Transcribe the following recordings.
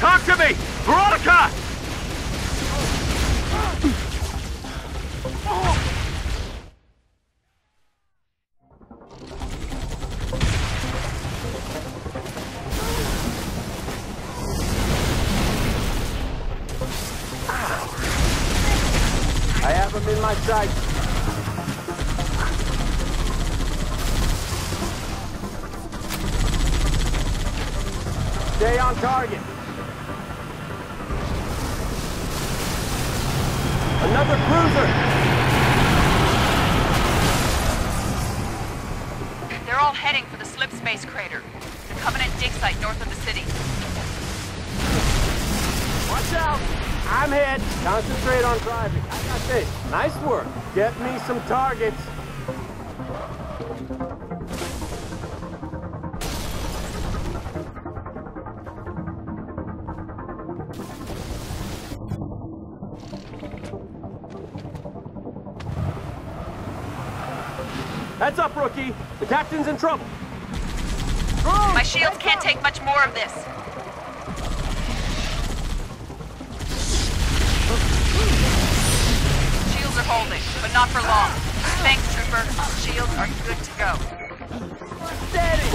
talk to me! Veronica! I have him in my sight. Stay on target. Cruiser! They're all heading for the slip space crater. The Covenant dig site north of the city. Watch out! I'm hit. Concentrate on driving. I got this. Nice work. Get me some targets. Heads up, rookie. The captain's in trouble. My shields can't take much more of this. Shields are holding, but not for long. Thanks, Trooper. Shields are good to go. Steady!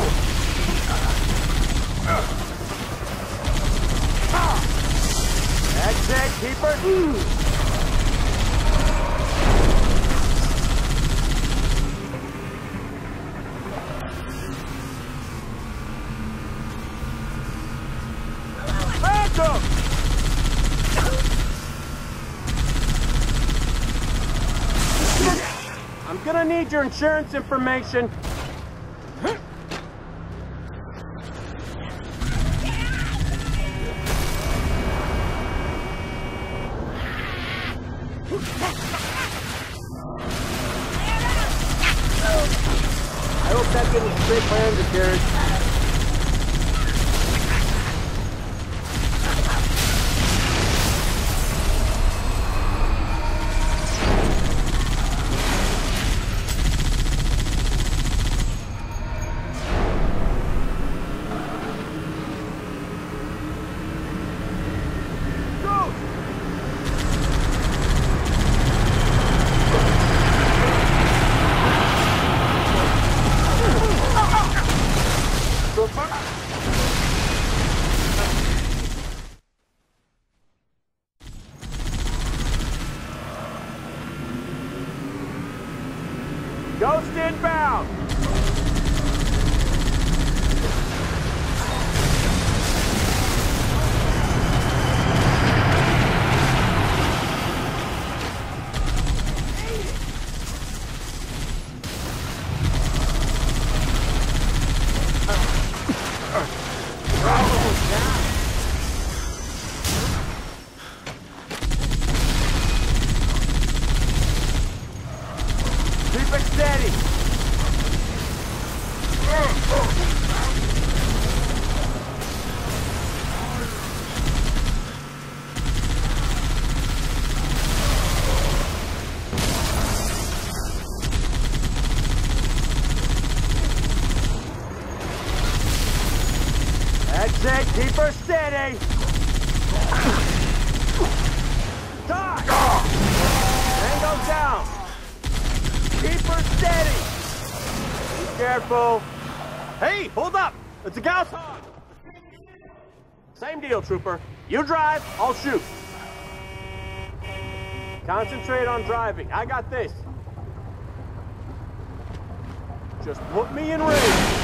That's it, keeper. I'm gonna need your insurance information. I hope that didn't scrape my undercarriage. Go! Ghost inbound! Keep it steady! That's it, steady! Die! Tango down! Keep her steady! Be careful! Hey, hold up! It's a Gauss! Same deal, Trooper. You drive, I'll shoot. Concentrate on driving. I got this. Just put me in range.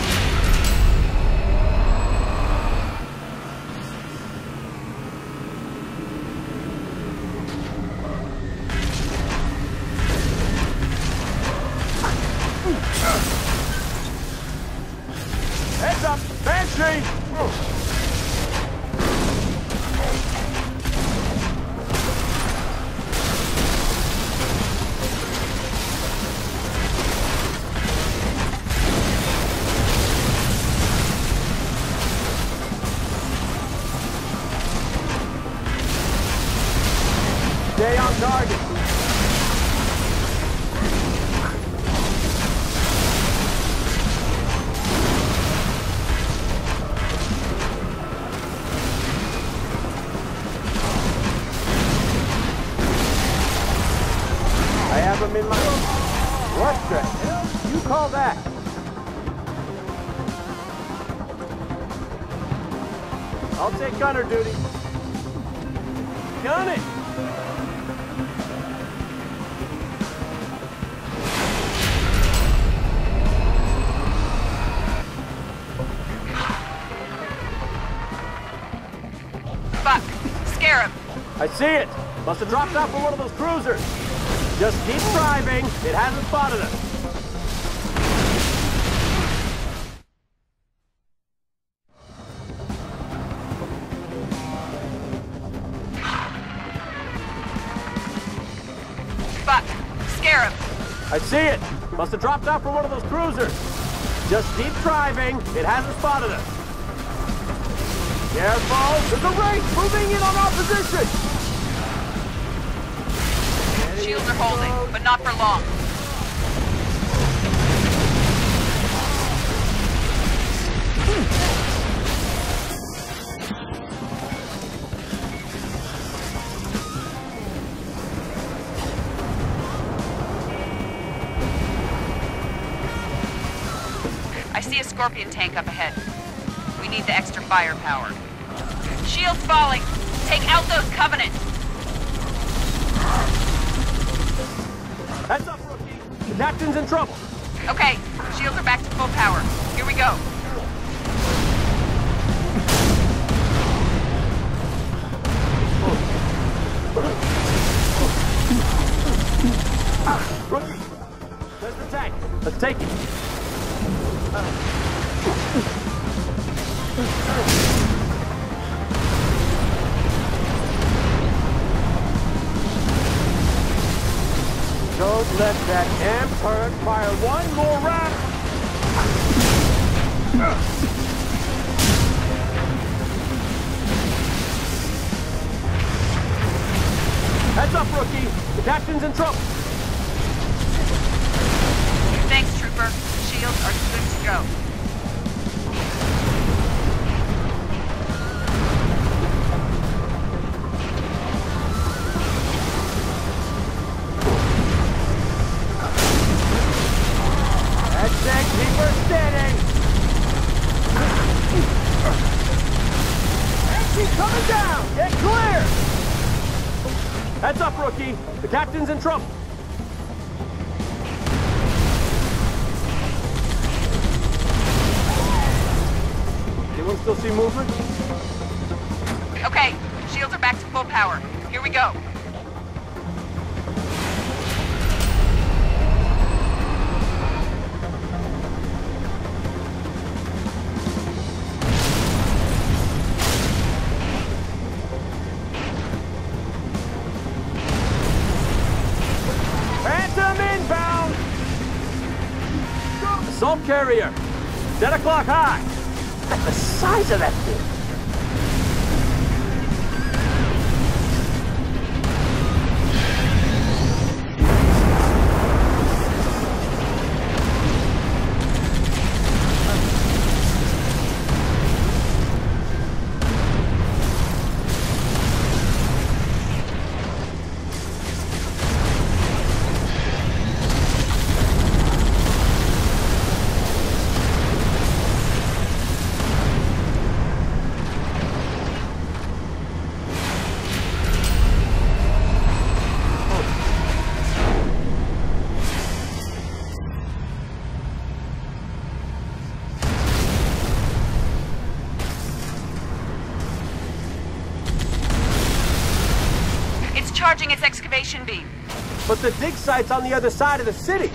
Up! Stay on target. Call that? I'll take gunner duty. Gun it! Buck, Scarab. I see it. Must have dropped off from one of those cruisers. Just keep driving. It hasn't spotted us. Buck, Scarab. I see it. Must have dropped off from one of those cruisers. Just keep driving. It hasn't spotted us. Careful. There's a Wraith moving in on our position. Shields are holding, but not for long. I see a Scorpion tank up ahead. We need the extra firepower. Shields falling! Take out those Covenant! Captain's in trouble. Okay, shields are back to full power. Here we go. Rookie. There's the tank. Let's take it. Don't let that damn turret fire one more round. Heads up, rookie. The captain's in trouble. Thanks, Trooper. Shields are good to go. The captain's in trouble. Anyone still see movement? Okay, shields are back to full power. Here we go. Carrier. 10 o'clock high. That's the size of that thing. Beam. But the dig site's on the other side of the city.